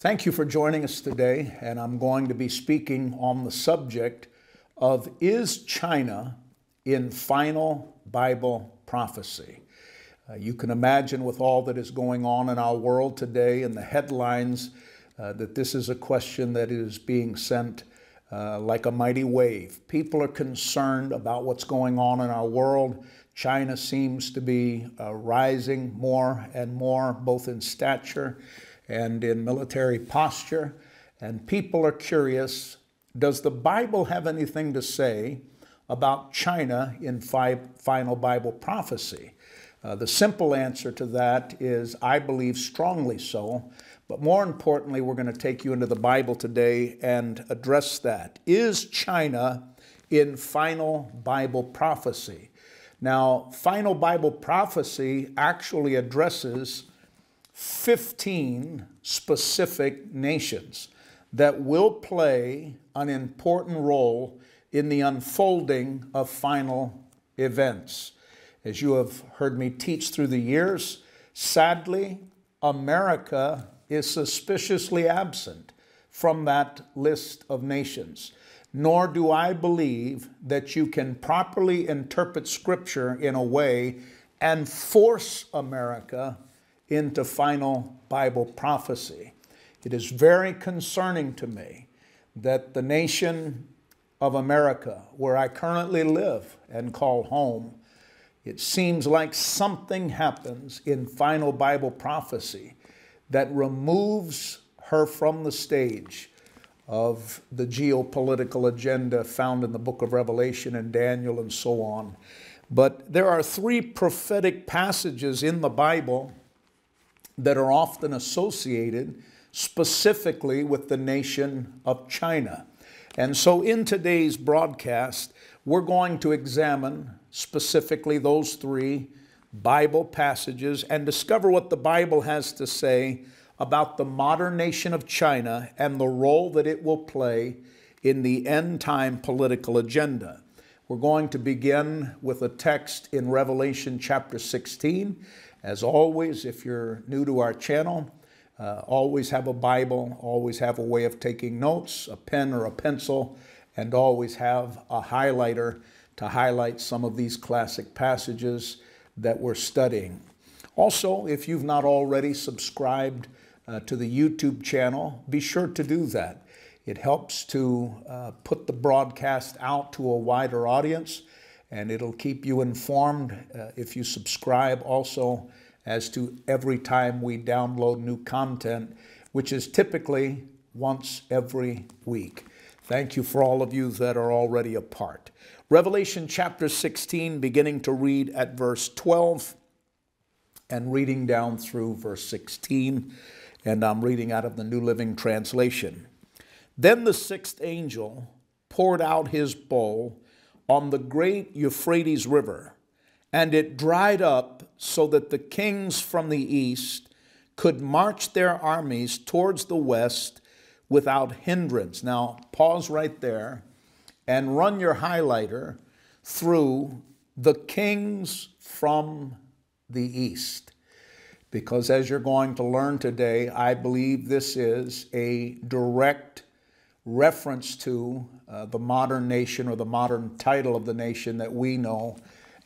Thank you for joining us today, and I'm going to be speaking on the subject of Is China in Final Bible Prophecy? Uh, you can imagine, with all that is going on in our world today and the headlines, uh, that this is a question that is being sent uh, like a mighty wave. People are concerned about what's going on in our world. China seems to be uh, rising more and more, both in stature and in military posture. And people are curious does the Bible have anything to say about China in five, final Bible prophecy? Uh, the simple answer to that is I believe strongly so. But more importantly, we're going to take you into the Bible today and address that. Is China in final Bible prophecy? Now, final Bible prophecy actually addresses 15 specific nations that will play an important role in the unfolding of final events. As you have heard me teach through the years, sadly, America is suspiciously absent from that list of nations. Nor do I believe that you can properly interpret Scripture in a way and force America into final Bible prophecy. It is very concerning to me that the nation of America, where I currently live and call home, it seems like something happens in final Bible prophecy that removes her from the stage of the geopolitical agenda found in the book of Revelation and Daniel and so on. But there are three prophetic passages in the Bible that are often associated specifically with the nation of China. And so in today's broadcast, we're going to examine specifically those three Bible passages and discover what the Bible has to say about the modern nation of China and the role that it will play in the end time political agenda. We're going to begin with a text in Revelation chapter 16 as always, if you're new to our channel, uh, always have a Bible, always have a way of taking notes, a pen or a pencil, and always have a highlighter to highlight some of these classic passages that we're studying. Also, if you've not already subscribed uh, to the YouTube channel, be sure to do that. It helps to uh, put the broadcast out to a wider audience and it'll keep you informed uh, if you subscribe also as to every time we download new content, which is typically once every week. Thank you for all of you that are already a part. Revelation chapter 16, beginning to read at verse 12 and reading down through verse 16, and I'm reading out of the New Living Translation. Then the sixth angel poured out his bowl on the great Euphrates River, and it dried up so that the kings from the east could march their armies towards the west without hindrance. Now, pause right there and run your highlighter through the kings from the east. Because as you're going to learn today, I believe this is a direct reference to uh, the modern nation or the modern title of the nation that we know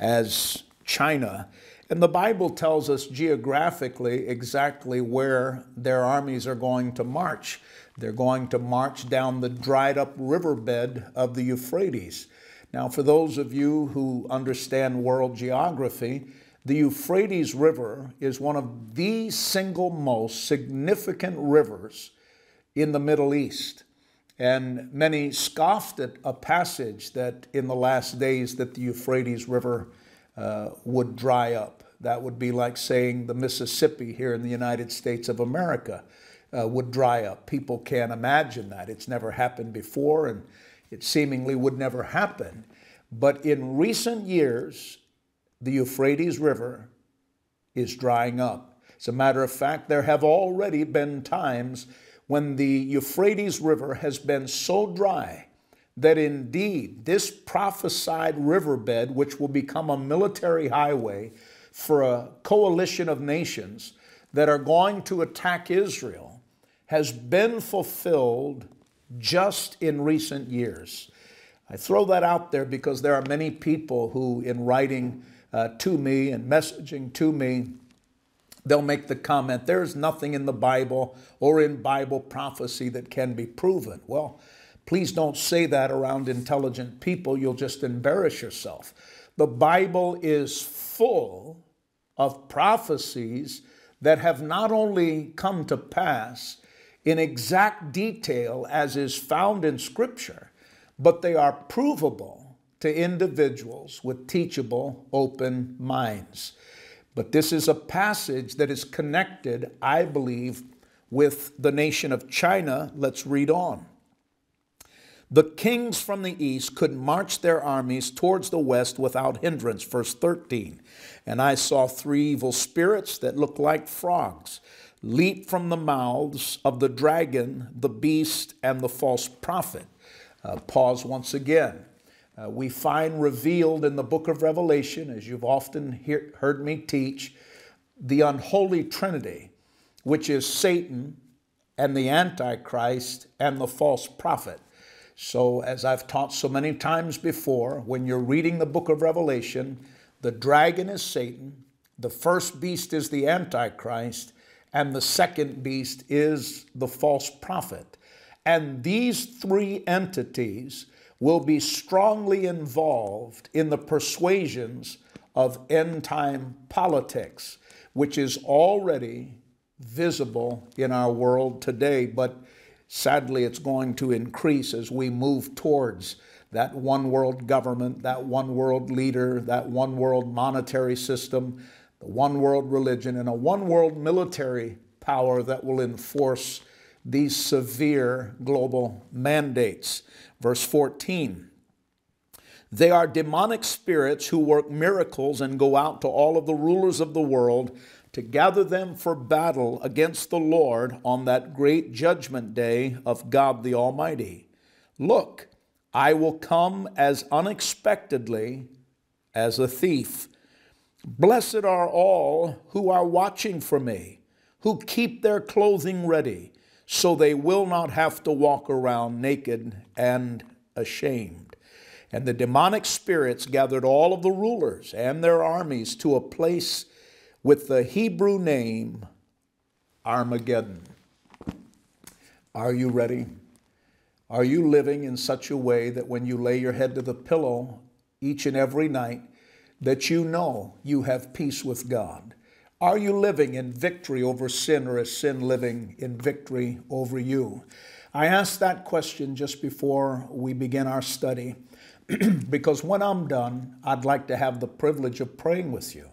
as China. And the Bible tells us geographically exactly where their armies are going to march. They're going to march down the dried up riverbed of the Euphrates. Now, for those of you who understand world geography, the Euphrates River is one of the single most significant rivers in the Middle East. And many scoffed at a passage that in the last days that the Euphrates River uh, would dry up. That would be like saying the Mississippi here in the United States of America uh, would dry up. People can't imagine that. It's never happened before and it seemingly would never happen. But in recent years, the Euphrates River is drying up. As a matter of fact, there have already been times when the Euphrates River has been so dry that indeed this prophesied riverbed, which will become a military highway for a coalition of nations that are going to attack Israel, has been fulfilled just in recent years. I throw that out there because there are many people who, in writing uh, to me and messaging to me, they'll make the comment, there's nothing in the Bible or in Bible prophecy that can be proven. Well, please don't say that around intelligent people. You'll just embarrass yourself. The Bible is full of prophecies that have not only come to pass in exact detail as is found in Scripture, but they are provable to individuals with teachable, open minds. But this is a passage that is connected, I believe, with the nation of China. Let's read on. The kings from the east could march their armies towards the west without hindrance. Verse 13. And I saw three evil spirits that looked like frogs leap from the mouths of the dragon, the beast, and the false prophet. Uh, pause once again. Uh, we find revealed in the book of Revelation, as you've often hear, heard me teach, the unholy trinity, which is Satan and the Antichrist and the false prophet. So, as I've taught so many times before, when you're reading the book of Revelation, the dragon is Satan, the first beast is the Antichrist, and the second beast is the false prophet. And these three entities will be strongly involved in the persuasions of end time politics, which is already visible in our world today. But Sadly, it's going to increase as we move towards that one world government, that one world leader, that one world monetary system, the one world religion, and a one world military power that will enforce these severe global mandates. Verse 14. They are demonic spirits who work miracles and go out to all of the rulers of the world to gather them for battle against the Lord on that great judgment day of God the Almighty. Look, I will come as unexpectedly as a thief. Blessed are all who are watching for me, who keep their clothing ready, so they will not have to walk around naked and ashamed. And the demonic spirits gathered all of the rulers and their armies to a place with the Hebrew name Armageddon. Are you ready? Are you living in such a way that when you lay your head to the pillow each and every night, that you know you have peace with God? Are you living in victory over sin or is sin living in victory over you? I asked that question just before we begin our study because when I'm done, I'd like to have the privilege of praying with you.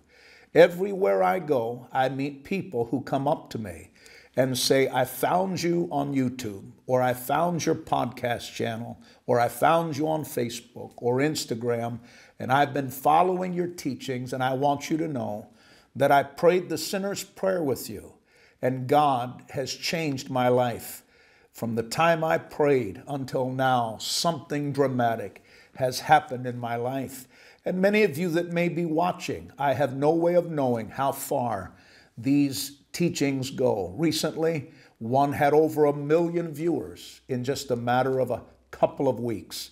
Everywhere I go, I meet people who come up to me and say, I found you on YouTube, or I found your podcast channel, or I found you on Facebook or Instagram, and I've been following your teachings, and I want you to know that I prayed the sinner's prayer with you, and God has changed my life. From the time I prayed until now, something dramatic has happened in my life. And many of you that may be watching, I have no way of knowing how far these teachings go. Recently, one had over a million viewers in just a matter of a couple of weeks.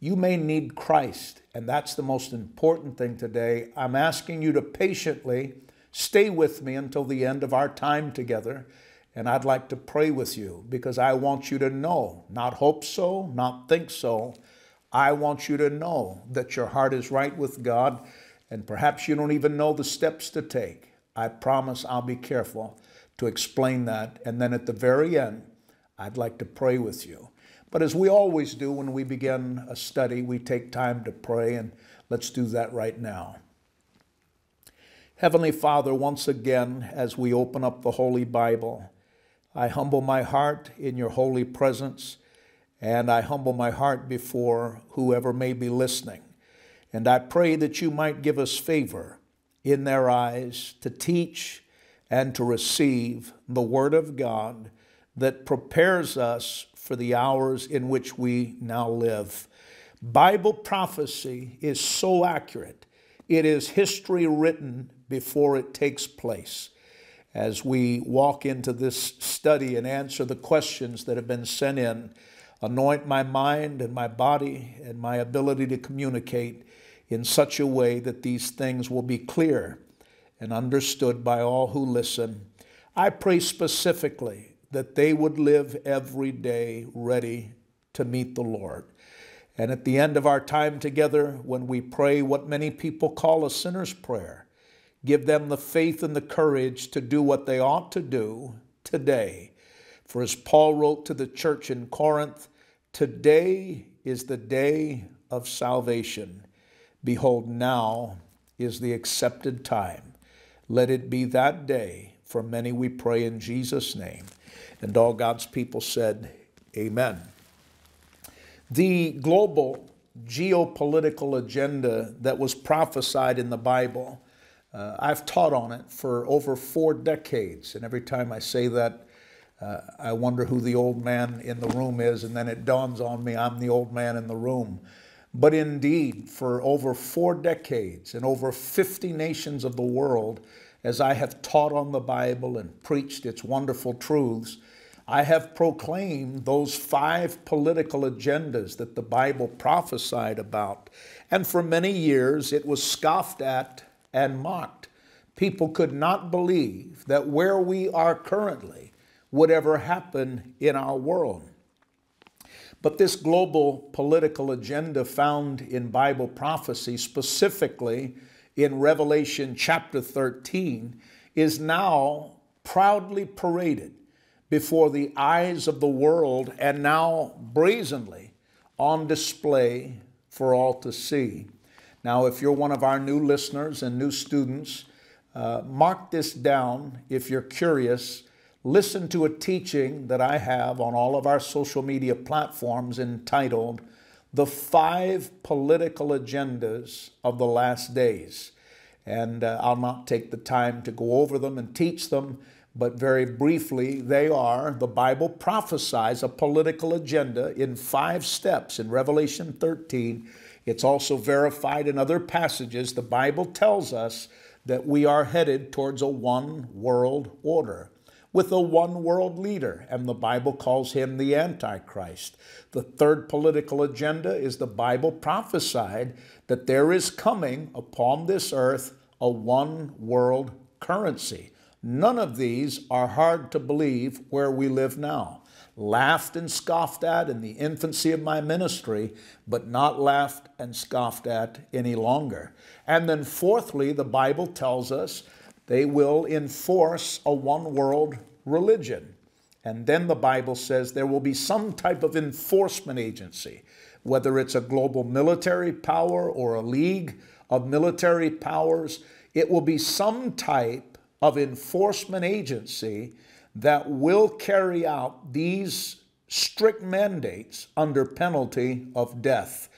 You may need Christ, and that's the most important thing today. I'm asking you to patiently stay with me until the end of our time together, and I'd like to pray with you because I want you to know, not hope so, not think so, I want you to know that your heart is right with God, and perhaps you don't even know the steps to take. I promise I'll be careful to explain that. And then at the very end, I'd like to pray with you. But as we always do when we begin a study, we take time to pray, and let's do that right now. Heavenly Father, once again, as we open up the Holy Bible, I humble my heart in your holy presence. And I humble my heart before whoever may be listening. And I pray that you might give us favor in their eyes to teach and to receive the Word of God that prepares us for the hours in which we now live. Bible prophecy is so accurate, it is history written before it takes place. as we walk into this study and answer the questions that have been sent in. Anoint my mind and my body and my ability to communicate in such a way that these things will be clear and understood by all who listen. I pray specifically that they would live every day ready to meet the Lord. And at the end of our time together, when we pray what many people call a sinner's prayer, give them the faith and the courage to do what they ought to do today. For as Paul wrote to the church in Corinth, today is the day of salvation. Behold, now is the accepted time. Let it be that day. For many we pray in Jesus' name. And all God's people said, Amen. The global geopolitical agenda that was prophesied in the Bible, uh, I've taught on it for over four decades. And every time I say that, uh, I wonder who the old man in the room is, and then it dawns on me I'm the old man in the room. But indeed, for over four decades in over 50 nations of the world, as I have taught on the Bible and preached its wonderful truths, I have proclaimed those five political agendas that the Bible prophesied about. And for many years, it was scoffed at and mocked. People could not believe that where we are currently would ever happen in our world. But this global political agenda found in Bible prophecy, specifically in Revelation chapter 13, is now proudly paraded before the eyes of the world and now brazenly on display for all to see. Now, if you're one of our new listeners and new students, uh, mark this down if you're curious. Listen to a teaching that I have on all of our social media platforms entitled The Five Political Agendas of the Last Days. And uh, I'll not take the time to go over them and teach them but very briefly, they are the Bible prophesies a political agenda in five steps in Revelation 13. It's also verified in other passages. The Bible tells us that we are headed towards a one world order with a one world leader, and the Bible calls him the Antichrist. The third political agenda is the Bible prophesied that there is coming upon this earth a one world currency. None of these are hard to believe where we live now. Laughed and scoffed at in the infancy of my ministry, but not laughed and scoffed at any longer. And then, fourthly, the Bible tells us they will enforce a one world religion. And then the Bible says there will be some type of enforcement agency, whether it's a global military power or a league of military powers, it will be some type of enforcement agency that will carry out these strict mandates under penalty of death.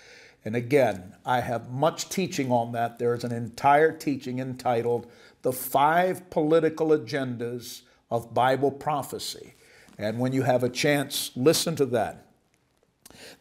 And again, I have much teaching on that. There's an entire teaching entitled The Five Political Agendas of Bible Prophecy. And when you have a chance, listen to that.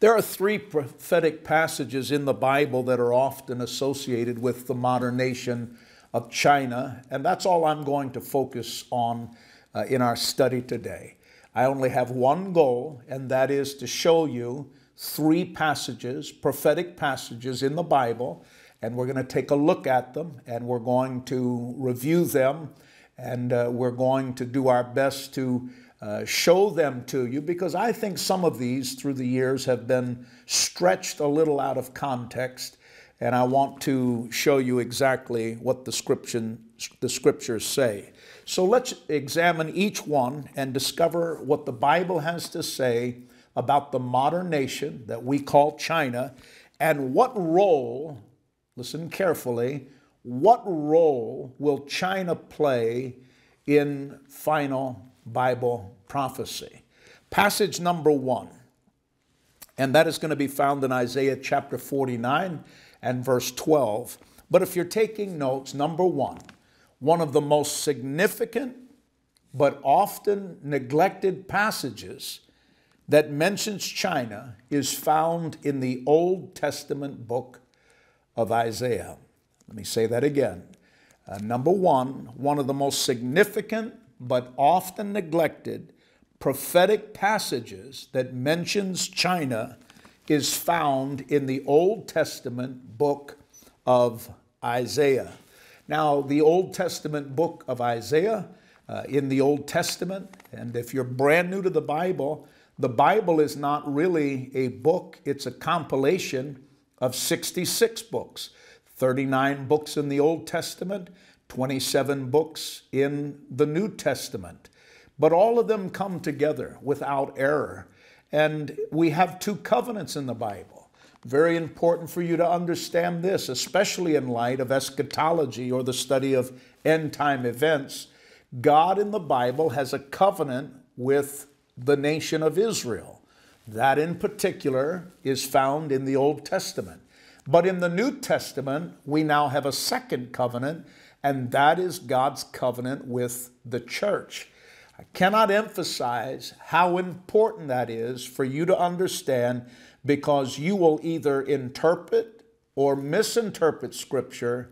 There are three prophetic passages in the Bible that are often associated with the modern nation of China, and that's all I'm going to focus on uh, in our study today. I only have one goal, and that is to show you three passages, prophetic passages in the Bible, and we're going to take a look at them and we're going to review them and uh, we're going to do our best to uh, show them to you because I think some of these through the years have been stretched a little out of context and I want to show you exactly what the, scripture, the scriptures say. So let's examine each one and discover what the Bible has to say about the modern nation that we call China and what role, listen carefully, what role will China play in final Bible prophecy? Passage number one, and that is going to be found in Isaiah chapter 49 and verse 12. But if you're taking notes, number one, one of the most significant but often neglected passages that mentions China is found in the Old Testament book of Isaiah. Let me say that again. Uh, number one, one of the most significant but often neglected prophetic passages that mentions China is found in the Old Testament book of Isaiah. Now, the Old Testament book of Isaiah, uh, in the Old Testament, and if you're brand new to the Bible, the Bible is not really a book, it's a compilation of 66 books, 39 books in the Old Testament, 27 books in the New Testament. But all of them come together without error. And we have two covenants in the Bible. Very important for you to understand this, especially in light of eschatology or the study of end time events. God in the Bible has a covenant with the nation of Israel. That in particular is found in the Old Testament. But in the New Testament, we now have a second covenant, and that is God's covenant with the church. I cannot emphasize how important that is for you to understand because you will either interpret or misinterpret Scripture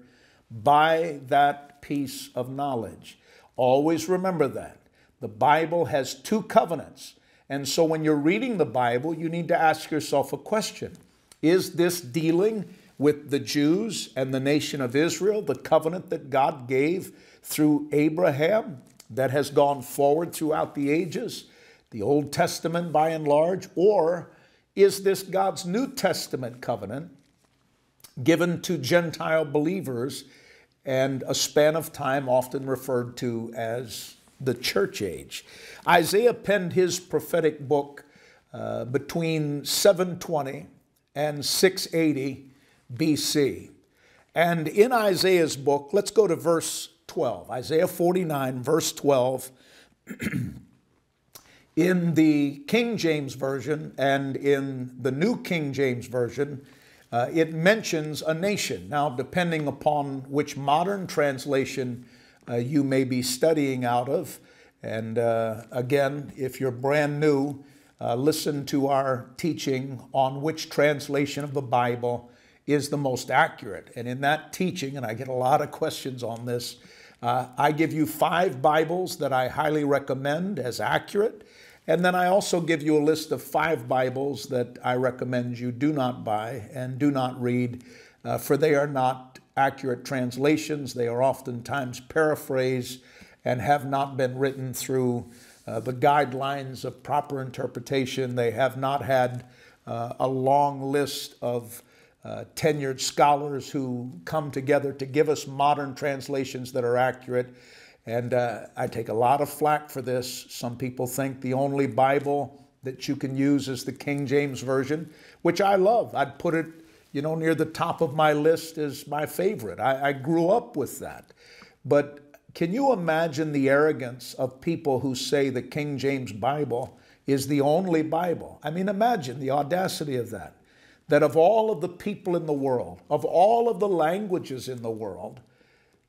by that piece of knowledge. Always remember that. The Bible has two covenants. And so when you're reading the Bible, you need to ask yourself a question. Is this dealing with the Jews and the nation of Israel, the covenant that God gave through Abraham that has gone forward throughout the ages, the Old Testament by and large, or is this God's New Testament covenant given to Gentile believers and a span of time often referred to as the church age. Isaiah penned his prophetic book uh, between 720 and 680 BC. And in Isaiah's book, let's go to verse 12. Isaiah 49, verse 12. In the King James Version and in the New King James Version, uh, it mentions a nation. Now, depending upon which modern translation you may be studying out of, and uh, again, if you're brand new, uh, listen to our teaching on which translation of the Bible is the most accurate. And in that teaching, and I get a lot of questions on this, uh, I give you five Bibles that I highly recommend as accurate. And then I also give you a list of five Bibles that I recommend you do not buy and do not read, uh, for they are not accurate translations. They are oftentimes paraphrased and have not been written through uh, the guidelines of proper interpretation. They have not had uh, a long list of uh, tenured scholars who come together to give us modern translations that are accurate. And uh, I take a lot of flack for this. Some people think the only Bible that you can use is the King James Version, which I love. I'd put it, you know, near the top of my list is my favorite. I, I grew up with that. But can you imagine the arrogance of people who say the King James Bible is the only Bible? I mean, imagine the audacity of that. That of all of the people in the world, of all of the languages in the world,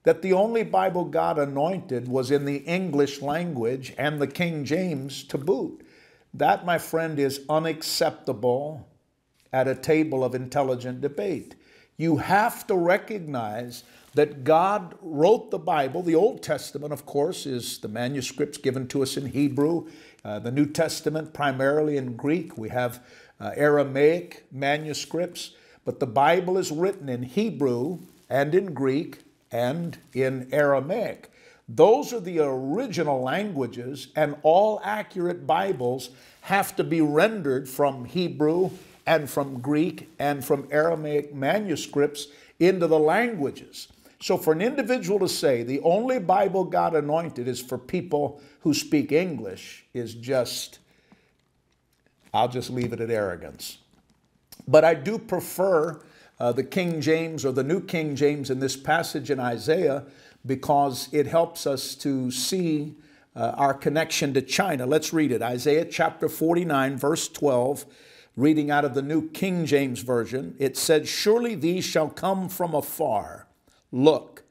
that the only Bible God anointed was in the English language and the King James to boot. That, my friend, is unacceptable at a table of intelligent debate. You have to recognize that God wrote the Bible. The Old Testament, of course, is the manuscripts given to us in Hebrew. Uh, the New Testament, primarily in Greek. We have uh, Aramaic manuscripts, but the Bible is written in Hebrew and in Greek and in Aramaic. Those are the original languages, and all accurate Bibles have to be rendered from Hebrew and from Greek and from Aramaic manuscripts into the languages. So, for an individual to say the only Bible God anointed is for people who speak English is just, I'll just leave it at arrogance. But I do prefer uh, the King James or the New King James in this passage in Isaiah because it helps us to see uh, our connection to China. Let's read it Isaiah chapter 49, verse 12, reading out of the New King James Version. It said, Surely these shall come from afar. Look,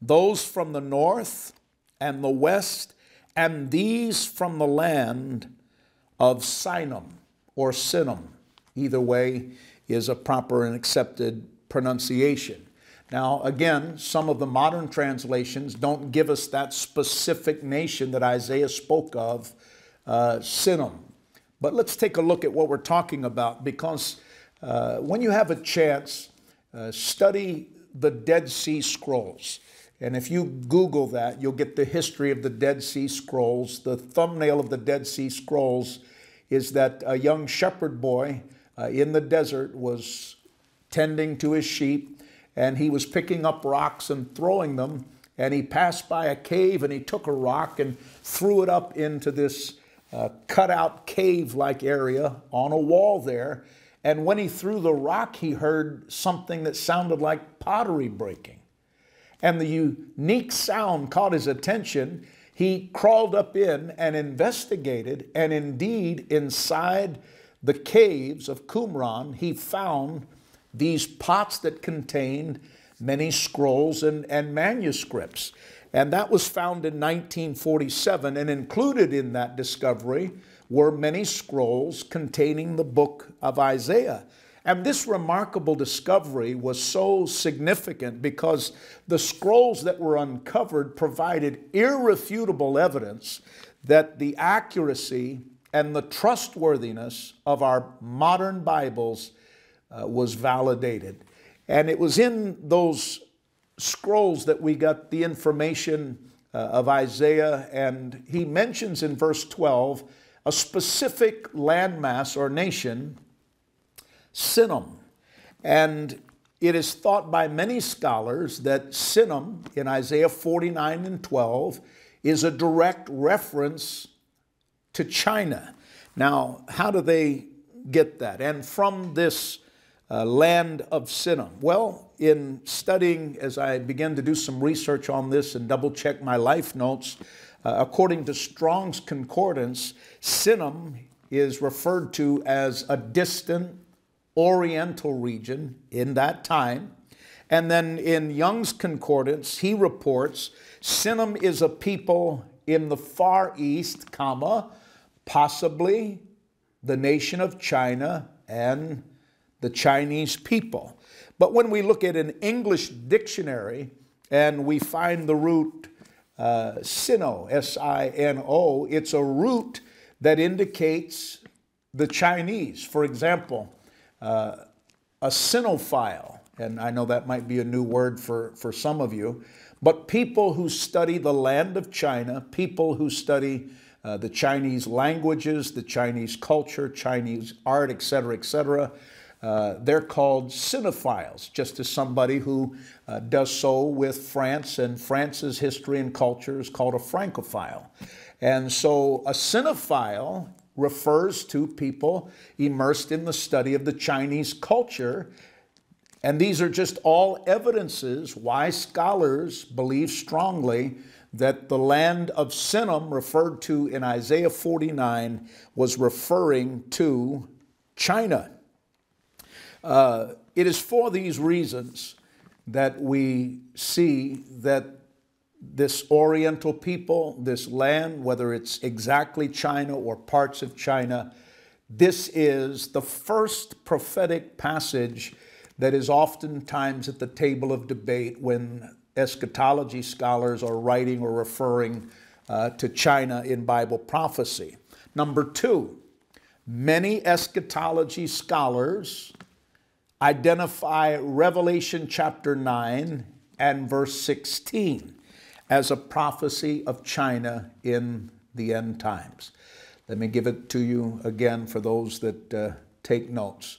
those from the north and the west, and these from the land of Sinim or Sinim. Either way, is a proper and accepted pronunciation. Now, again, some of the modern translations don't give us that specific nation that Isaiah spoke of, uh, Sinim. But let's take a look at what we're talking about because uh, when you have a chance, uh, study the Dead Sea Scrolls. And if you Google that, you'll get the history of the Dead Sea Scrolls. The thumbnail of the Dead Sea Scrolls is that a young shepherd boy uh, in the desert was tending to his sheep and he was picking up rocks and throwing them. And he passed by a cave and he took a rock and threw it up into this uh, cut out cave like area on a wall there. And when he threw the rock, he heard something that sounded like pottery breaking. And the unique sound caught his attention. He crawled up in and investigated, and indeed, inside the caves of Qumran, he found these pots that contained many scrolls and, and manuscripts. And that was found in 1947, and included in that discovery were many scrolls containing the book of Isaiah. And this remarkable discovery was so significant because the scrolls that were uncovered provided irrefutable evidence that the accuracy and the trustworthiness of our modern Bibles uh, was validated. And it was in those scrolls that we got the information uh, of Isaiah, and he mentions in verse 12 a specific landmass or nation, Sinim. And it is thought by many scholars that Sinim in Isaiah 49 and 12 is a direct reference to China. Now, how do they get that? And from this uh, land of Sinim? Well, in studying, as I began to do some research on this and double check my life notes, uh, according to Strong's Concordance, Sinim is referred to as a distant oriental region in that time. And then in Young's Concordance, he reports Sinim is a people in the Far East, comma, possibly the nation of China and the Chinese people. But when we look at an English dictionary and we find the root uh, sino, S I N O, it's a root that indicates the Chinese. For example, uh, a sinophile, and I know that might be a new word for, for some of you, but people who study the land of China, people who study uh, the Chinese languages, the Chinese culture, Chinese art, etc., etc., uh, they're called sinophiles, just as somebody who uh, does so with France and France's history and culture is called a francophile. And so a sinophile refers to people immersed in the study of the Chinese culture. And these are just all evidences why scholars believe strongly that the land of Sinim, referred to in Isaiah 49, was referring to China. Uh, it is for these reasons that we see that this Oriental people, this land, whether it's exactly China or parts of China, this is the first prophetic passage that is oftentimes at the table of debate when eschatology scholars are writing or referring uh, to China in Bible prophecy. Number two, many eschatology scholars identify Revelation chapter 9 and verse 16 as a prophecy of China in the end times. Let me give it to you again for those that uh, take notes.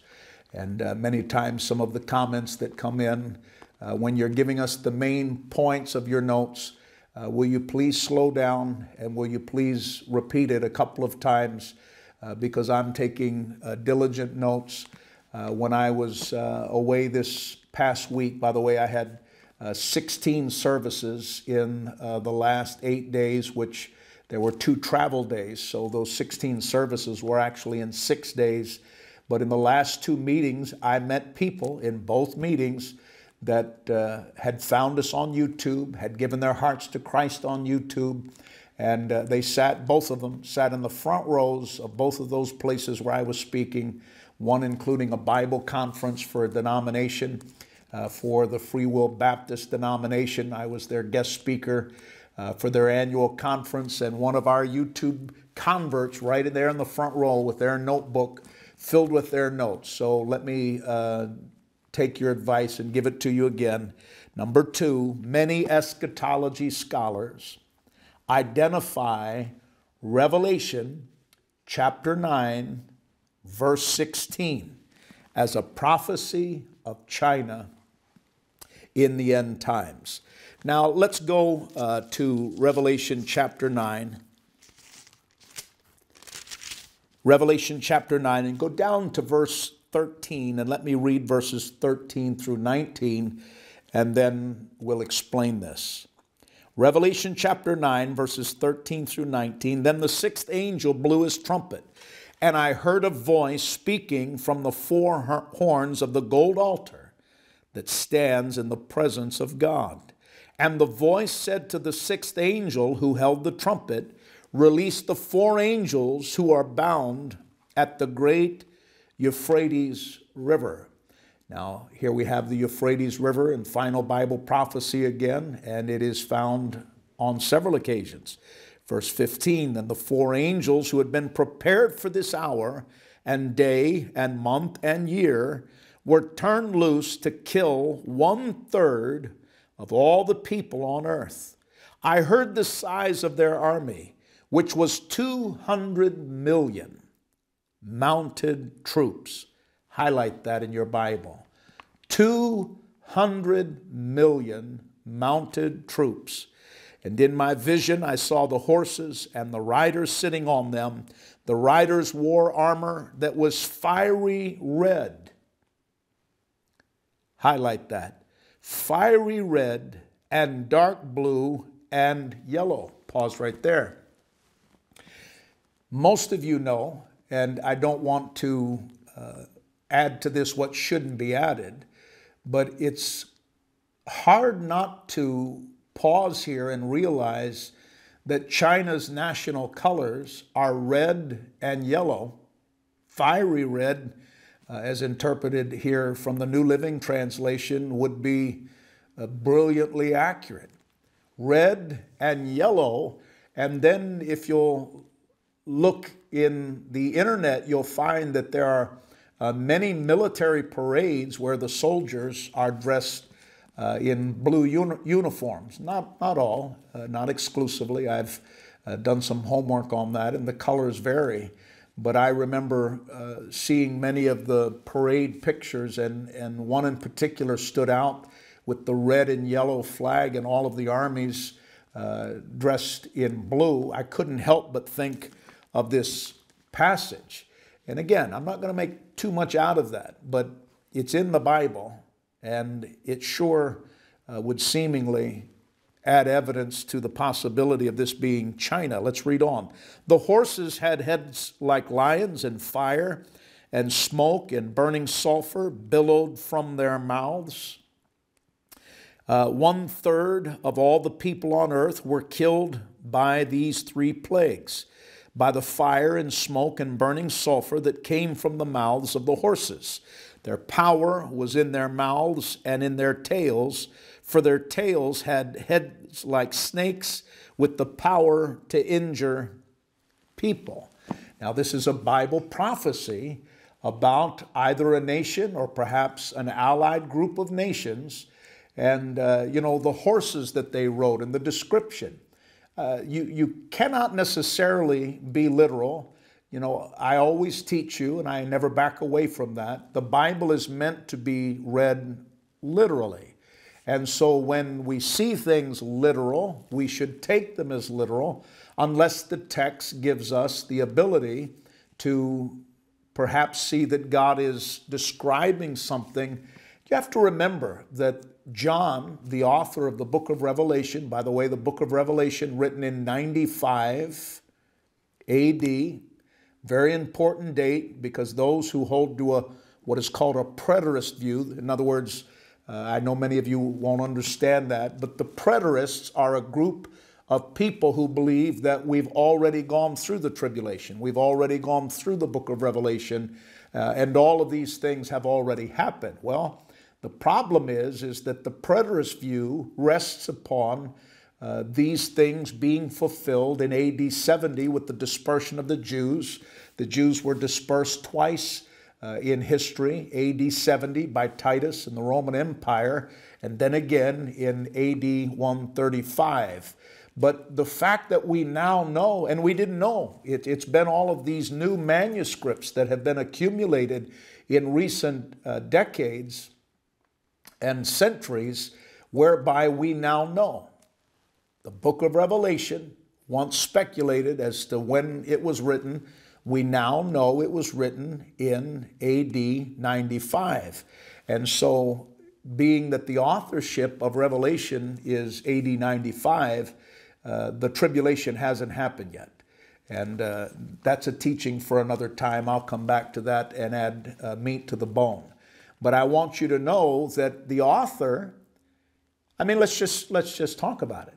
And uh, many times, some of the comments that come in uh, when you're giving us the main points of your notes, uh, will you please slow down and will you please repeat it a couple of times uh, because I'm taking uh, diligent notes. Uh, when I was uh, away this past week, by the way, I had uh, 16 services in uh, the last eight days, which there were two travel days. So those 16 services were actually in six days. But in the last two meetings, I met people in both meetings that uh, had found us on YouTube, had given their hearts to Christ on YouTube. And they sat, both of them sat in the front rows of both of those places where I was speaking one including a Bible conference for a denomination. uh, for the Free Will Baptist denomination. I was their guest speaker uh, for their annual conference, and one of our YouTube converts right there in the front row with their notebook filled with their notes. So let me uh, take your advice and give it to you again. Number two, many eschatology scholars identify Revelation chapter 9, verse 16, as a prophecy of China in the end times. Now, let's go uh, to Revelation chapter 9. Revelation chapter 9, and go down to verse 13, and let me read verses 13 through 19, and then we'll explain this. Revelation chapter 9, verses 13 through 19. Then the sixth angel blew his trumpet, and I heard a voice speaking from the four horns of the gold altar that stands in the presence of God. And the voice said to the sixth angel who held the trumpet, Release the four angels who are bound at the great Euphrates River. Now, here we have the Euphrates River in final Bible prophecy again, and it is found on several occasions. Verse 15 Then the four angels who had been prepared for this hour and day and month and year were turned loose to kill one third of all the people on earth. I heard the size of their army, which was 200 million mounted troops. Highlight that in your Bible. 200 million mounted troops. And in my vision, I saw the horses and the riders sitting on them. The riders wore armor that was fiery red. Highlight that fiery red and dark blue and yellow. Pause right there. Most of you know, and I don't want to uh, add to this what shouldn't be added, but it's hard not to pause here and realize that China's national colors are red and yellow, fiery red, uh, as interpreted here from the New Living Translation, would be uh, brilliantly accurate. Red and yellow, and then if you'll look in the internet, you'll find that there are uh, many military parades where the soldiers are dressed uh, in blue uni- uniforms. Not, not all, uh, not exclusively. I've uh, done some homework on that, and the colors vary. But I remember uh, seeing many of the parade pictures, and, and one in particular stood out with the red and yellow flag and all of the armies uh, dressed in blue. I couldn't help but think of this passage. And again, I'm not going to make too much out of that, but it's in the Bible. And it sure uh, would seemingly add evidence to the possibility of this being China. Let's read on. The horses had heads like lions, and fire and smoke and burning sulfur billowed from their mouths. Uh, one third of all the people on earth were killed by these three plagues by the fire and smoke and burning sulfur that came from the mouths of the horses. Their power was in their mouths and in their tails, for their tails had heads like snakes with the power to injure people. Now, this is a Bible prophecy about either a nation or perhaps an allied group of nations, and uh, you know, the horses that they rode and the description. Uh, you, you cannot necessarily be literal you know, I always teach you, and I never back away from that. The Bible is meant to be read literally. And so when we see things literal, we should take them as literal, unless the text gives us the ability to perhaps see that God is describing something. You have to remember that John, the author of the book of Revelation, by the way, the book of Revelation written in 95 AD, very important date because those who hold to a what is called a preterist view, in other words, uh, I know many of you won't understand that, but the preterists are a group of people who believe that we've already gone through the tribulation. We've already gone through the book of Revelation, uh, and all of these things have already happened. Well, the problem is, is that the preterist view rests upon uh, these things being fulfilled in AD 70 with the dispersion of the Jews. The Jews were dispersed twice uh, in history, AD 70 by Titus in the Roman Empire, and then again in AD 135. But the fact that we now know, and we didn't know, it, has been all of these new manuscripts that have been accumulated in recent uh, decades and centuries, whereby we now know. The book of Revelation, once speculated as to when it was written, we now know it was written in AD 95. And so, being that the authorship of Revelation is AD 95, uh, the tribulation hasn't happened yet. And uh, that's a teaching for another time. I'll come back to that and add uh, meat to the bone. But I want you to know that the author, I mean, let's just, let's just talk about it.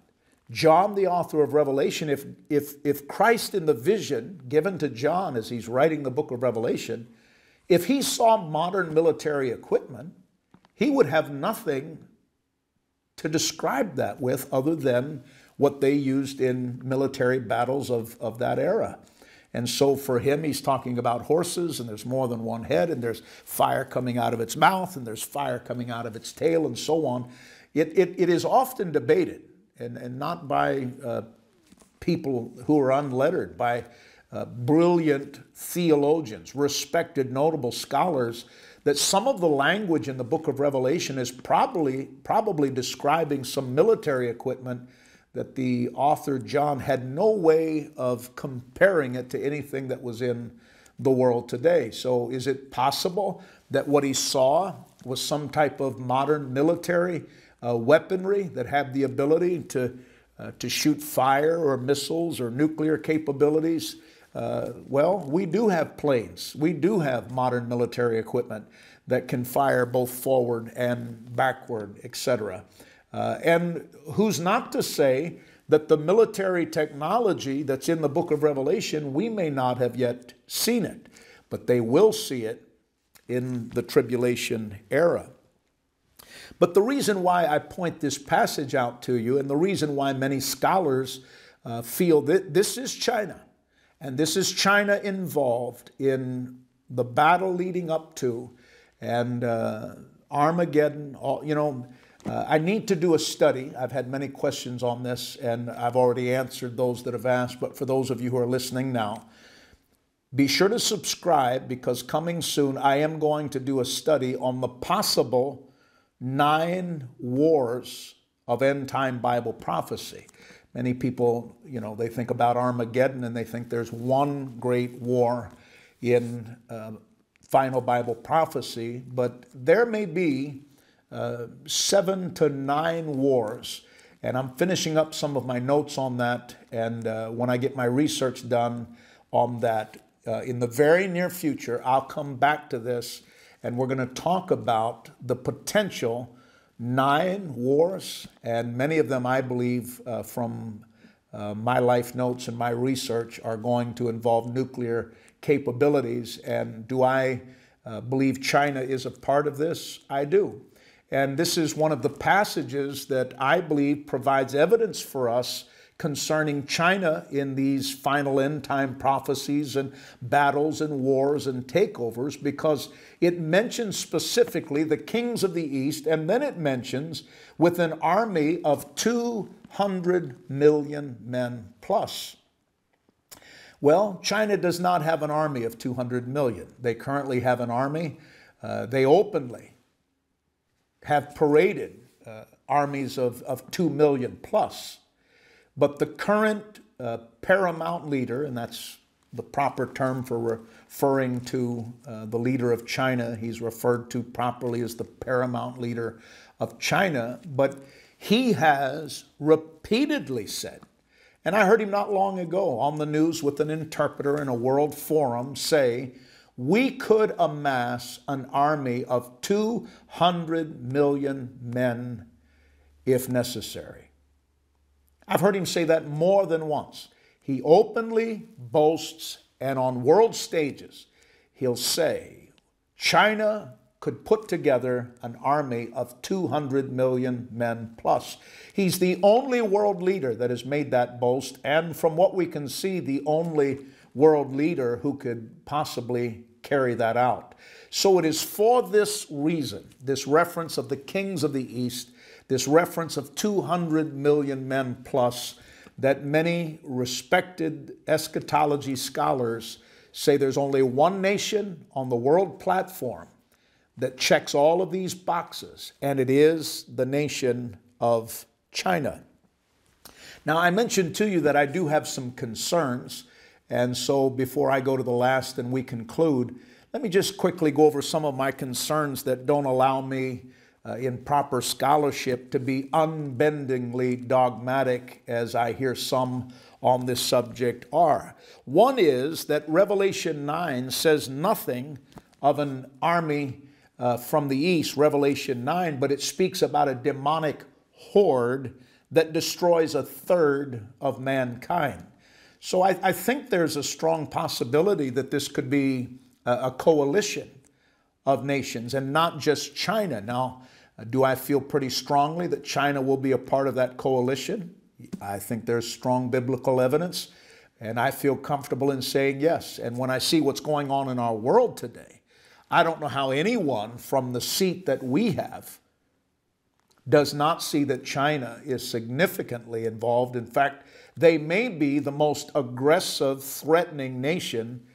John, the author of Revelation, if, if, if Christ in the vision given to John as he's writing the book of Revelation, if he saw modern military equipment, he would have nothing to describe that with other than what they used in military battles of, of that era. And so for him, he's talking about horses, and there's more than one head, and there's fire coming out of its mouth, and there's fire coming out of its tail, and so on. It, it, it is often debated, and, and not by uh, people who are unlettered, by uh, brilliant theologians, respected, notable scholars, that some of the language in the book of Revelation is probably, probably describing some military equipment that the author John had no way of comparing it to anything that was in the world today. So, is it possible that what he saw was some type of modern military uh, weaponry that have the ability to, uh, to shoot fire or missiles or nuclear capabilities? Uh, well, we do have planes. We do have modern military equipment that can fire both forward and backward, etc. Uh, and who's not to say that the military technology that's in the book of Revelation, we may not have yet seen it, but they will see it in the tribulation era. But the reason why I point this passage out to you, and the reason why many scholars uh, feel that this is China, and this is China involved in the battle leading up to and uh, Armageddon, all, you know, uh, I need to do a study. I've had many questions on this, and I've already answered those that have asked. But for those of you who are listening now, be sure to subscribe because coming soon, I am going to do a study on the possible nine wars of end time Bible prophecy. Many people, you know, they think about Armageddon and they think there's one great war in uh, final Bible prophecy, but there may be uh, seven to nine wars. And I'm finishing up some of my notes on that. And uh, when I get my research done on that uh, in the very near future, I'll come back to this and we're going to talk about the potential nine wars. And many of them, I believe, uh, from uh, my life notes and my research, are going to involve nuclear capabilities. And do I believe China is a part of this? I do. And this is one of the passages that I believe provides evidence for us concerning China in these final end time prophecies and battles and wars and takeovers because it mentions specifically the kings of the East and then it mentions with an army of 200 million men plus. Well, China does not have an army of 200 million. They currently have an army. Uh, they openly have paraded uh, armies of, of 2 million plus. But the current uh, paramount leader, and that's the proper term for referring to uh, the leader of China, he's referred to properly as the paramount leader of China, but he has repeatedly said, and I heard him not long ago on the news with an interpreter in a world forum say, we could amass an army of 200 million men if necessary. I've heard him say that more than once. He openly boasts, and on world stages, he'll say, China could put together an army of 200 million men plus. He's the only world leader that has made that boast, and from what we can see, the only world leader who could possibly carry that out. So it is for this reason, this reference of the kings of the East, this reference of 200 million men plus, that many respected eschatology scholars say there's only one nation on the world platform that checks all of these boxes, and it is the nation of China. Now, I mentioned to you that I do have some concerns, and so before I go to the last and we conclude, let me just quickly go over some of my concerns that don't allow me uh, in proper scholarship to be unbendingly dogmatic, as I hear some on this subject are. One is that Revelation 9 says nothing of an army uh, from the east, Revelation 9, but it speaks about a demonic horde that destroys a third of mankind. So I, I think there's a strong possibility that this could be a, a coalition of nations and not just China. Now, do I feel pretty strongly that China will be a part of that coalition? I think there's strong biblical evidence, and I feel comfortable in saying yes. And when I see what's going on in our world today, I don't know how anyone from the seat that we have does not see that China is significantly involved. In fact, they may be the most aggressive, threatening nation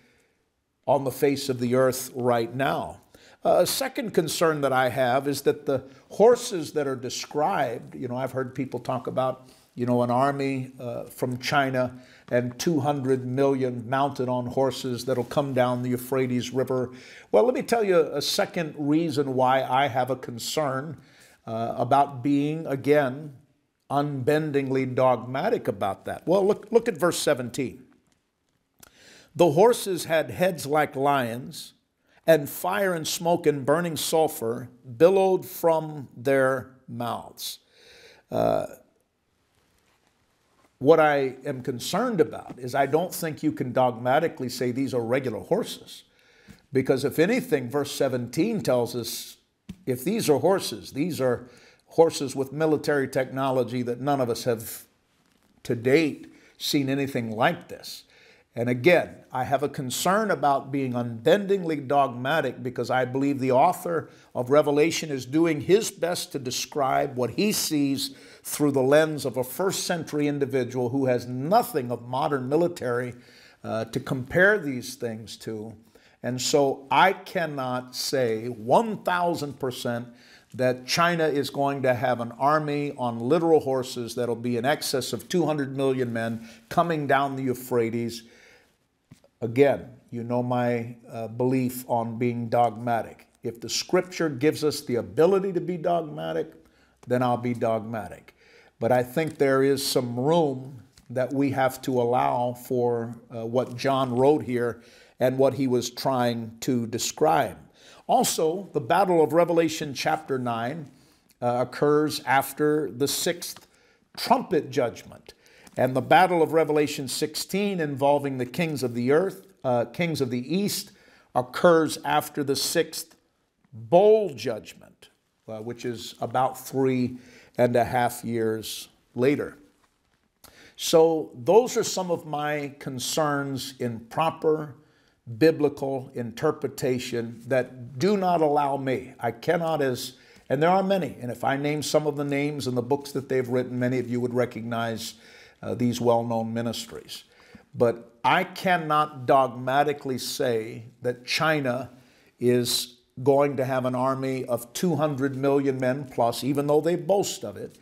on the face of the earth right now. A second concern that I have is that the horses that are described, you know, I've heard people talk about you know, an army uh, from China and 200 million mounted on horses that'll come down the Euphrates River. Well, let me tell you a second reason why I have a concern uh, about being, again, unbendingly dogmatic about that. Well, look, look at verse 17. The horses had heads like lions, and fire and smoke and burning sulfur billowed from their mouths. Uh, what I am concerned about is I don't think you can dogmatically say these are regular horses. Because if anything, verse 17 tells us if these are horses, these are horses with military technology that none of us have to date seen anything like this. And again, I have a concern about being unbendingly dogmatic because I believe the author of Revelation is doing his best to describe what he sees through the lens of a first century individual who has nothing of modern military uh, to compare these things to. And so I cannot say 1,000% that China is going to have an army on literal horses that'll be in excess of 200 million men coming down the Euphrates Again, you know my uh, belief on being dogmatic. If the scripture gives us the ability to be dogmatic, then I'll be dogmatic. But I think there is some room that we have to allow for uh, what John wrote here and what he was trying to describe. Also, the Battle of Revelation, chapter 9, uh, occurs after the sixth trumpet judgment. And the battle of Revelation 16 involving the kings of the earth, uh, kings of the east, occurs after the sixth bowl judgment, uh, which is about three and a half years later. So, those are some of my concerns in proper biblical interpretation that do not allow me. I cannot, as, and there are many, and if I name some of the names in the books that they've written, many of you would recognize these well known ministries. But I cannot dogmatically say that China is going to have an army of 200 million men plus, even though they boast of it.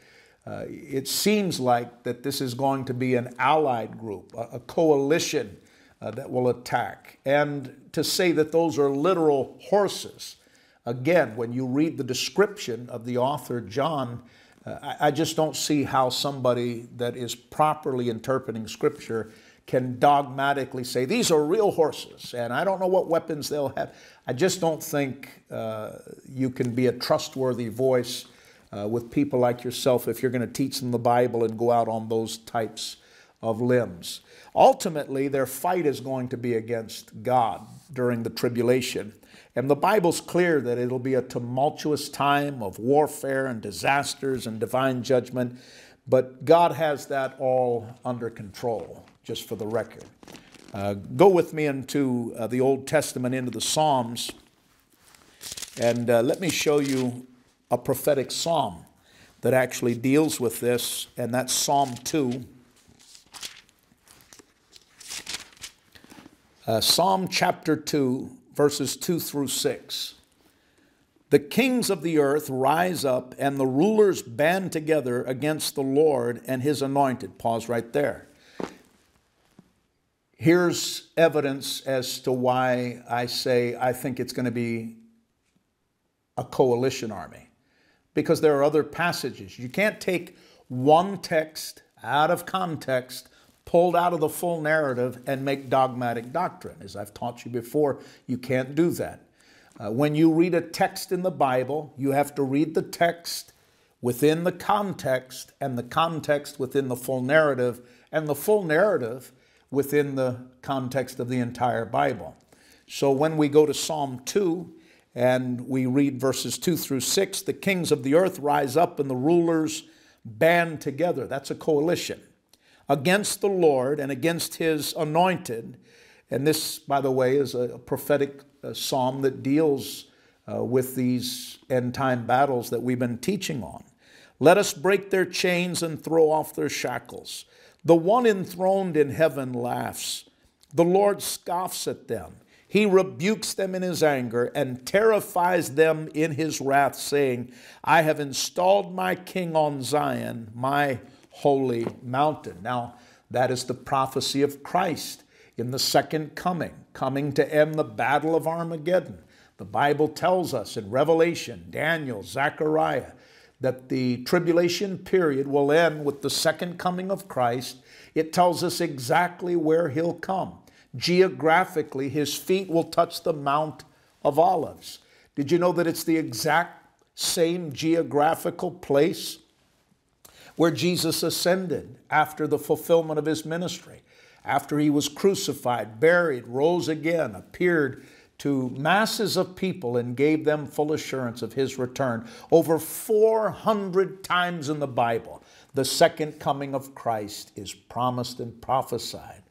Uh, it seems like that this is going to be an allied group, a, a coalition uh, that will attack. And to say that those are literal horses, again, when you read the description of the author John, uh, I, just don't see how somebody that is properly interpreting Scripture can dogmatically say, these are real horses, and I don't know what weapons they'll have. I just don't think uh, you can be a trustworthy voice uh, with people like yourself if you're going to teach them the Bible and go out on those types of limbs. Ultimately, their fight is going to be against God during the tribulation. And the Bible's clear that it'll be a tumultuous time of warfare and disasters and divine judgment, but God has that all under control, just for the record. Uh, go with me into uh, the Old Testament, into the Psalms, and uh, let me show you a prophetic psalm that actually deals with this, and that's Psalm 2. Uh, Psalm chapter 2, verses 2 through 6. The kings of the earth rise up, and the rulers band together against the Lord and his anointed. Pause right there. Here's evidence as to why I say I think it's going to be a coalition army. Because there are other passages. You can't take one text out of context pulled out of the full narrative and make dogmatic doctrine. As I've taught you before, you can't do that. Uh, when you read a text in the Bible, you have to read the text within the context and the context within the full narrative and the full narrative within the context of the entire Bible. So when we go to Psalm 2 and we read verses 2 through 6, the kings of the earth rise up and the rulers band together. That's a coalition against the Lord and against his anointed. And this, by the way, is a prophetic uh, psalm that deals uh, with these end time battles that we've been teaching on. Let us break their chains and throw off their shackles. The one enthroned in heaven laughs. The Lord scoffs at them. He rebukes them in his anger and terrifies them in his wrath, saying, I have installed my king on Zion, my holy mountain. Now, that is the prophecy of Christ in the second coming, coming to end the battle of Armageddon. The Bible tells us in Revelation, Daniel, Zechariah, that the tribulation period will end with the second coming of Christ. It tells us exactly where he'll come. Geographically, his feet will touch the Mount of Olives. Did you know that it's the exact same geographical place where Jesus ascended after the fulfillment of his ministry, after he was crucified, buried, rose again, appeared to masses of people and gave them full assurance of his return. Over 400 times in the Bible, the second coming of Christ is promised and prophesied.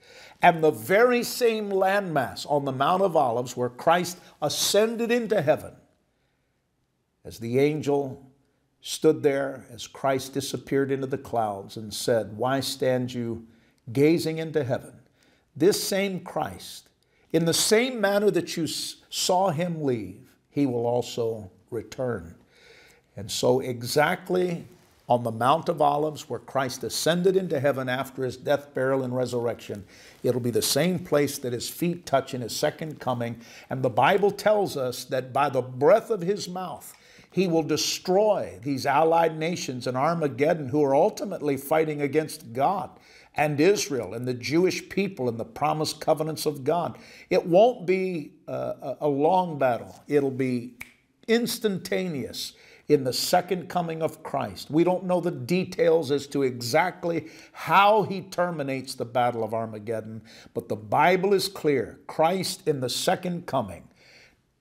And the very same landmass on the Mount of Olives where Christ ascended into heaven, as the angel stood there as Christ disappeared into the clouds and said, Why stand you gazing into heaven? This same Christ, in the same manner that you saw him leave, he will also return. And so, exactly on the Mount of Olives, where Christ ascended into heaven after his death, burial, and resurrection, it'll be the same place that his feet touch in his second coming. And the Bible tells us that by the breath of his mouth, he will destroy these allied nations in Armageddon who are ultimately fighting against God and Israel and the Jewish people and the promised covenants of God. It won't be a, a long battle, it'll be instantaneous in the second coming of Christ. We don't know the details as to exactly how he terminates the battle of Armageddon, but the Bible is clear. Christ in the second coming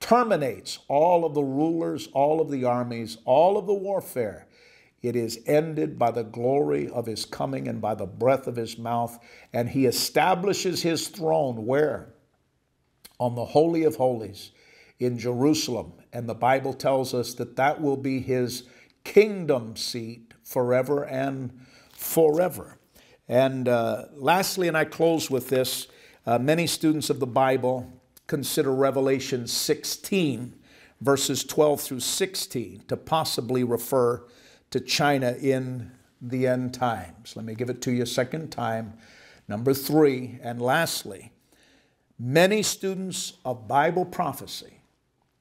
terminates all of the rulers, all of the armies, all of the warfare. It is ended by the glory of his coming and by the breath of his mouth. And he establishes his throne where? On the Holy of Holies in Jerusalem. And the Bible tells us that that will be his kingdom seat forever and forever. And uh, lastly, and I close with this uh, many students of the Bible consider Revelation 16, verses 12 through 16, to possibly refer to China in the end times. Let me give it to you a second time. Number three, and lastly, many students of Bible prophecy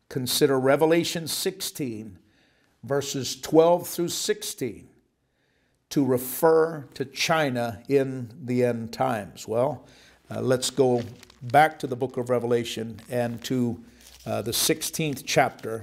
consider Revelation 16, verses 12 through 16, to refer to China in the end times. Well, uh, let's go back to the book of Revelation and to uh, the 16th chapter.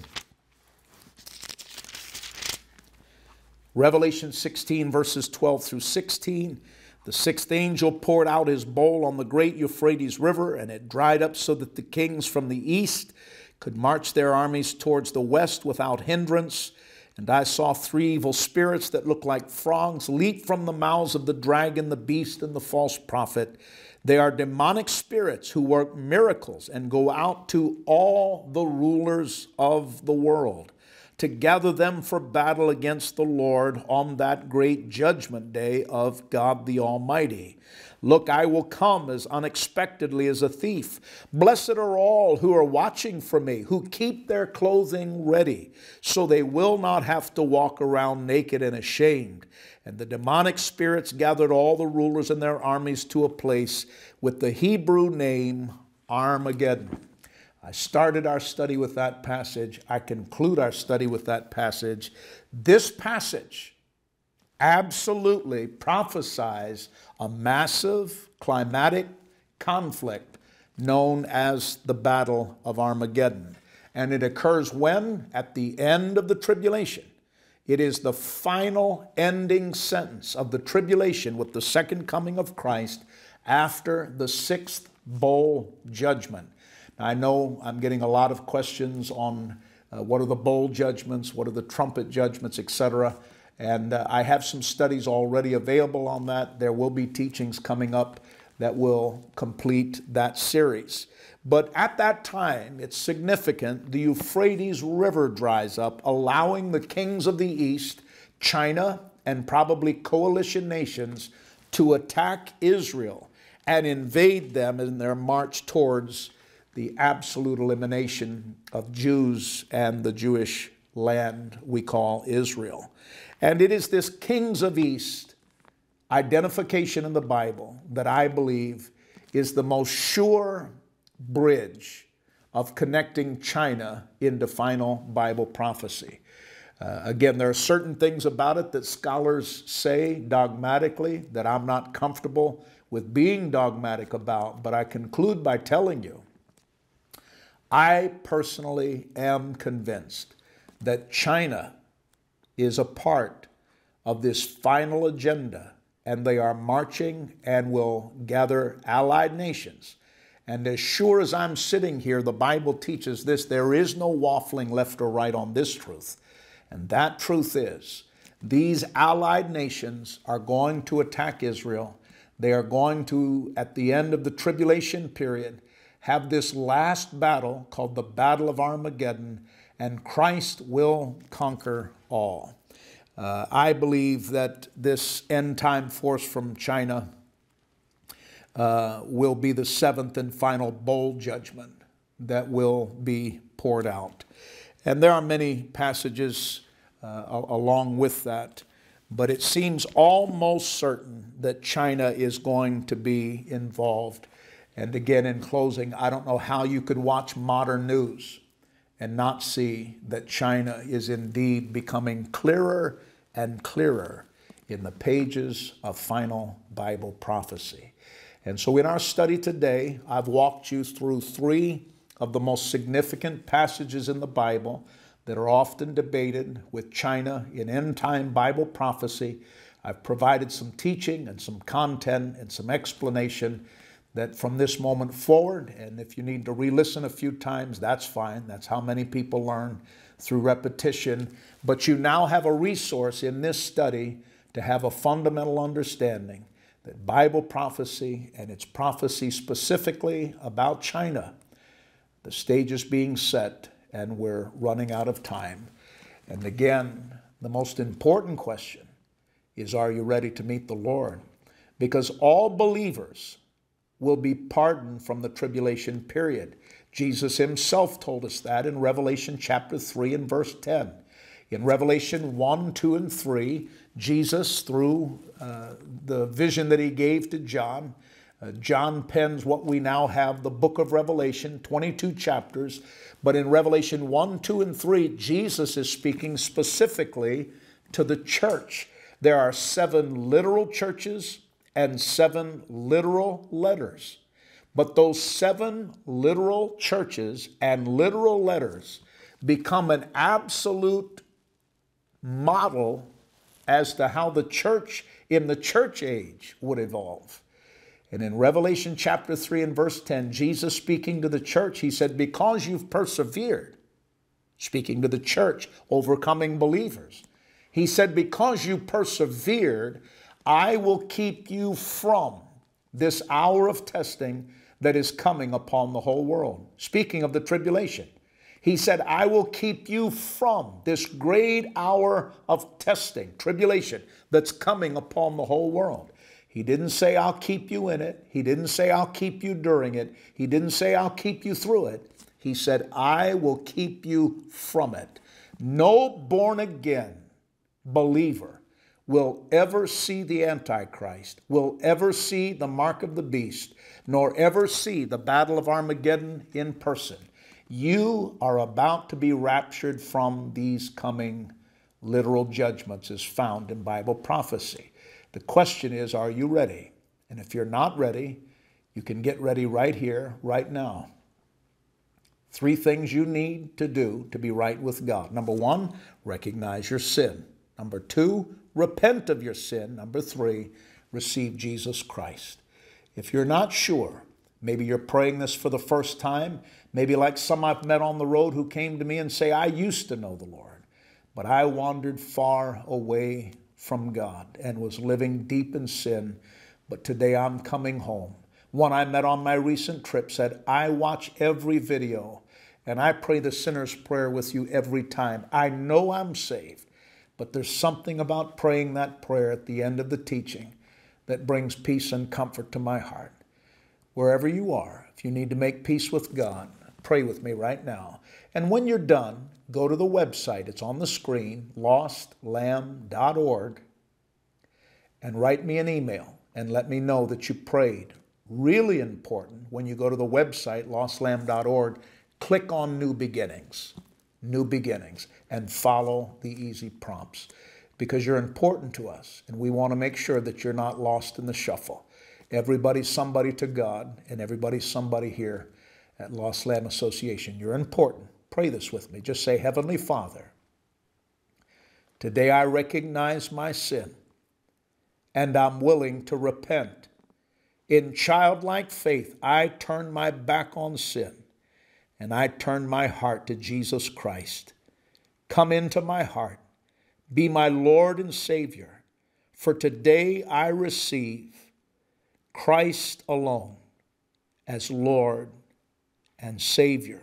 Revelation 16, verses 12 through 16. The sixth angel poured out his bowl on the great Euphrates River, and it dried up so that the kings from the east could march their armies towards the west without hindrance. And I saw three evil spirits that looked like frogs leap from the mouths of the dragon, the beast, and the false prophet. They are demonic spirits who work miracles and go out to all the rulers of the world to gather them for battle against the Lord on that great judgment day of God the Almighty. Look, I will come as unexpectedly as a thief. Blessed are all who are watching for me, who keep their clothing ready, so they will not have to walk around naked and ashamed. And the demonic spirits gathered all the rulers and their armies to a place with the Hebrew name Armageddon. I started our study with that passage. I conclude our study with that passage. This passage absolutely prophesies a massive climatic conflict known as the Battle of Armageddon. And it occurs when? At the end of the tribulation. It is the final ending sentence of the tribulation with the second coming of Christ after the sixth bowl judgment. I know I'm getting a lot of questions on uh, what are the bowl judgments, what are the trumpet judgments, etc. And uh, I have some studies already available on that. There will be teachings coming up that will complete that series. But at that time, it's significant, the Euphrates River dries up, allowing the kings of the East, China, and probably coalition nations to attack Israel and invade them in their march towards the absolute elimination of Jews and the Jewish land we call Israel. And it is this kings of East identification in the Bible that I believe is the most sure bridge of connecting China into final Bible prophecy. Uh, again, there are certain things about it that scholars say dogmatically that I'm not comfortable with being dogmatic about, but I conclude by telling you I personally am convinced that China is a part of this final agenda, and they are marching and will gather allied nations. And as sure as I'm sitting here, the Bible teaches this there is no waffling left or right on this truth. And that truth is these allied nations are going to attack Israel. They are going to, at the end of the tribulation period, have this last battle called the Battle of Armageddon, and Christ will conquer all. Uh, I believe that this end time force from China uh, will be the seventh and final bowl judgment that will be poured out. And there are many passages uh, along with that, but it seems almost certain that China is going to be involved and again, in closing, I don't know how you could watch modern news and not see that China is indeed becoming clearer and clearer in the pages of final Bible prophecy. And so, in our study today, I've walked you through three of the most significant passages in the Bible that are often debated with China in end time Bible prophecy. I've provided some teaching and some content and some explanation that from this moment forward, and if you need to re listen a few times, that's fine. That's how many people learn through repetition. But you now have a resource in this study to have a fundamental understanding that Bible prophecy and its prophecy specifically about China, the stage is being set and we're running out of time. And again, the most important question is are you ready to meet the Lord? Because all believers, will be pardoned from the tribulation period. Jesus himself told us that in Revelation chapter 3 and verse 10. In Revelation 1, 2, and 3, Jesus, through uh, the vision that he gave to John, uh, John pens what we now have, the book of Revelation, 22 chapters. But in Revelation 1, 2, and 3, Jesus is speaking specifically to the church. There are seven literal churches and seven literal letters. But those seven literal churches and literal letters become an absolute model as to how the church in the church age would evolve. And in Revelation chapter 3 and verse 10, Jesus speaking to the church, he said, Because you've persevered, speaking to the church, overcoming believers, he said, Because you persevered, I will keep you from this hour of testing that is coming upon the whole world. Speaking of the tribulation, he said, I will keep you from this great hour of testing, tribulation that's coming upon the whole world. He didn't say, I'll keep you in it. He didn't say, I'll keep you during it. He didn't say, I'll keep you through it. He said, I will keep you from it. No born again believer will ever see the Antichrist, will ever see the mark of the beast, nor ever see the battle of Armageddon in person. You are about to be raptured from these coming literal judgments, as found in Bible prophecy. The question is, are you ready? And if you're not ready, you can get ready right here, right now. Three things you need to do to be right with God. Number one, recognize your sin. Number two, repent of your sin. Number three, receive Jesus Christ. If you're not sure, maybe you're praying this for the first time, maybe like some I've met on the road who came to me and say, I used to know the Lord, but I wandered far away from God and was living deep in sin, but today I'm coming home. One I met on my recent trip said, I watch every video and I pray the sinner's prayer with you every time. I know I'm saved, but there's something about praying that prayer at the end of the teaching that brings peace and comfort to my heart. Wherever you are, if you need to make peace with God, pray with me right now. And when you're done, go to the website. It's on the screen, lostlamb.org, and write me an email and let me know that you prayed. Really important when you go to the website, lostlamb.org, click on New Beginnings, New Beginnings, and follow the easy prompts because you're important to us and we want to make sure that you're not lost in the shuffle. Everybody's somebody to God and everybody's somebody here at Lost Lamb Association. You're important. Pray this with me. Just say, Heavenly Father, today I recognize my sin and I'm willing to repent. In childlike faith, I turn my back on sin and I turn my heart to Jesus Christ. Come into my heart. Be my Lord and Savior. For today I receive Christ alone as Lord and Savior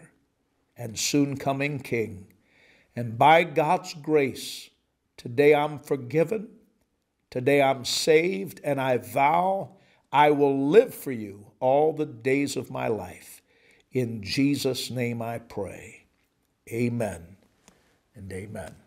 and soon coming King. And by God's grace, today I'm forgiven, today I'm saved, and I vow I will live for you all the days of my life. In Jesus' name I pray. Amen and amen.